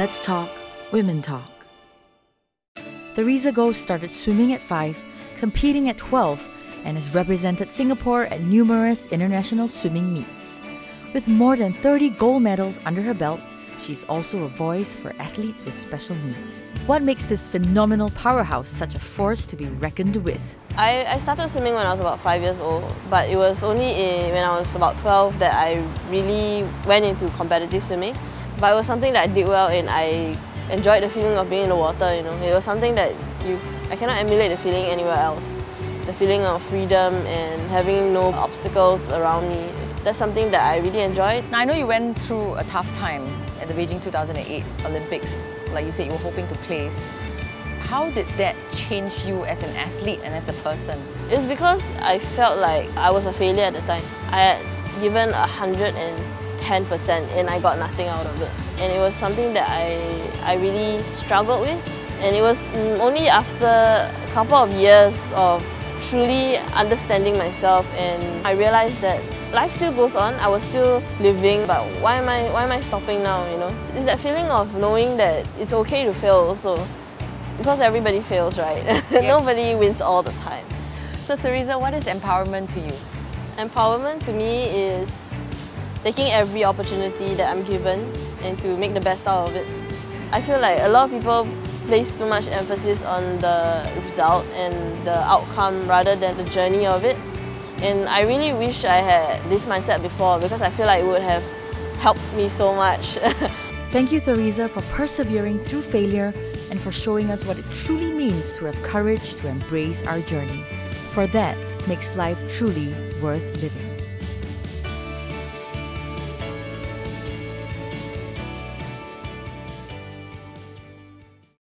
Let's talk women talk. Theresa Goh started swimming at 5, competing at 12, and has represented Singapore at numerous international swimming meets. With more than 30 gold medals under her belt, she's also a voice for athletes with special needs. What makes this phenomenal powerhouse such a force to be reckoned with? I, I started swimming when I was about 5 years old, but it was only in, when I was about 12 that I really went into competitive swimming. But it was something that I did well and I enjoyed the feeling of being in the water, you know. It was something that you I cannot emulate the feeling anywhere else. The feeling of freedom and having no obstacles around me. That's something that I really enjoyed. Now, I know you went through a tough time at the Beijing 2008 Olympics. Like you said, you were hoping to place. How did that change you as an athlete and as a person? It's because I felt like I was a failure at the time. I had given 110% and I got nothing out of it. And it was something that I, I really struggled with. And it was mm, only after a couple of years of truly understanding myself and I realized that life still goes on. I was still living, but why am I why am I stopping now, you know? It's that feeling of knowing that it's okay to fail also. Because everybody fails, right? Yes. Nobody wins all the time. So Theresa, what is empowerment to you? Empowerment to me is taking every opportunity that I'm given and to make the best out of it. I feel like a lot of people place too much emphasis on the result and the outcome rather than the journey of it. And I really wish I had this mindset before because I feel like it would have helped me so much. Thank you, Theresa, for persevering through failure and for showing us what it truly means to have courage to embrace our journey. For that makes life truly worth living.